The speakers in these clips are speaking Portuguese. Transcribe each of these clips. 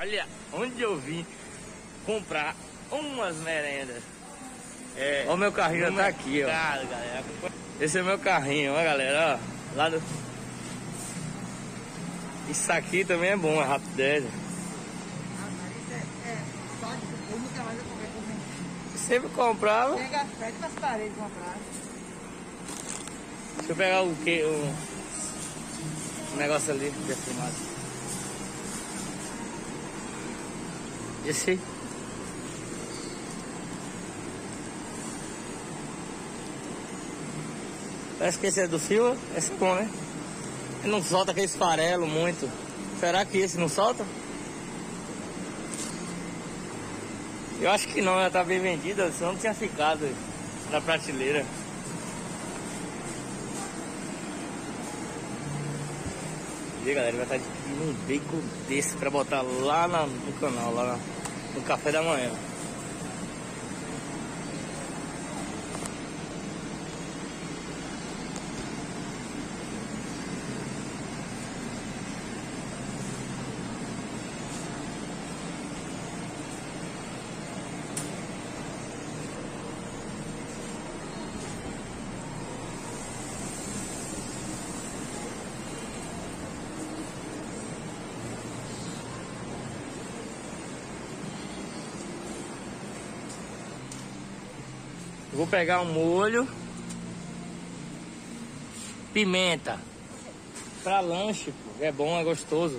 Olha onde eu vim comprar umas merendas. É, Ó, o meu carrinho já tá aqui, ó. galera. Esse é o meu carrinho, ó, galera, ó. Lá do... Isso aqui também é bom, é rapidez. Sempre comprava. Chega perto das paredes comprar. Deixa eu pegar o que? O... o negócio ali de filmado. Esse. Parece que esse é do fio, esse é bom, né? Ele não solta aquele farelo muito. Será que esse não solta? Eu acho que não, já tá bem vendido, senão não tinha ficado na prateleira. Aí, galera, vai estar adquirindo um bacon desse pra botar lá no canal, lá no café da manhã. Vou pegar um molho, pimenta, pra lanche, pô. É bom, é gostoso.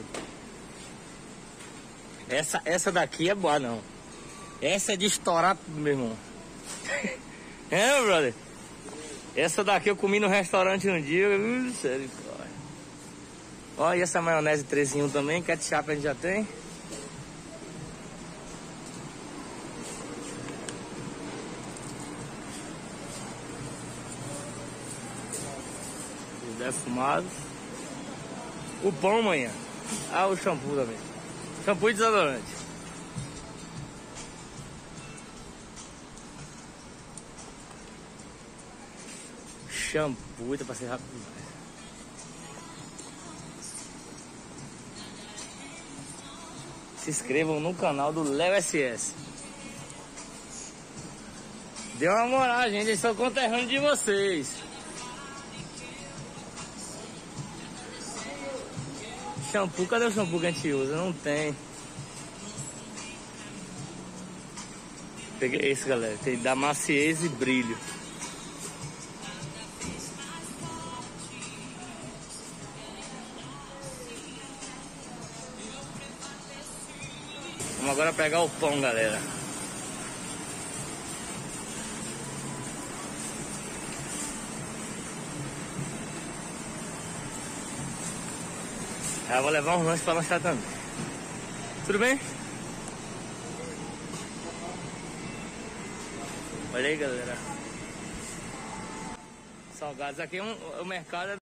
Essa, essa daqui é boa, não. Essa é de estourar tudo, meu irmão. é, brother? Essa daqui eu comi no restaurante um dia. Cara. Ó, e essa maionese 3 em 1 também, ketchup a gente já tem. Defumados. O pão amanhã. Ah, o shampoo também. Shampoo e desodorante. Shampoo, tá pra ser rápido demais. Se inscrevam no canal do Léo SS. Dê uma moral, gente. Eu sou conterrâneo de vocês. Shampoo, cadê o shampoo que a gente usa? Não tem. Peguei esse, galera. Tem da maciez e brilho. Vamos agora pegar o pão, galera. Eu vou levar um lanche pra lanchar também. Tudo bem? Olha aí, galera. Salgados. Aqui é um, o mercado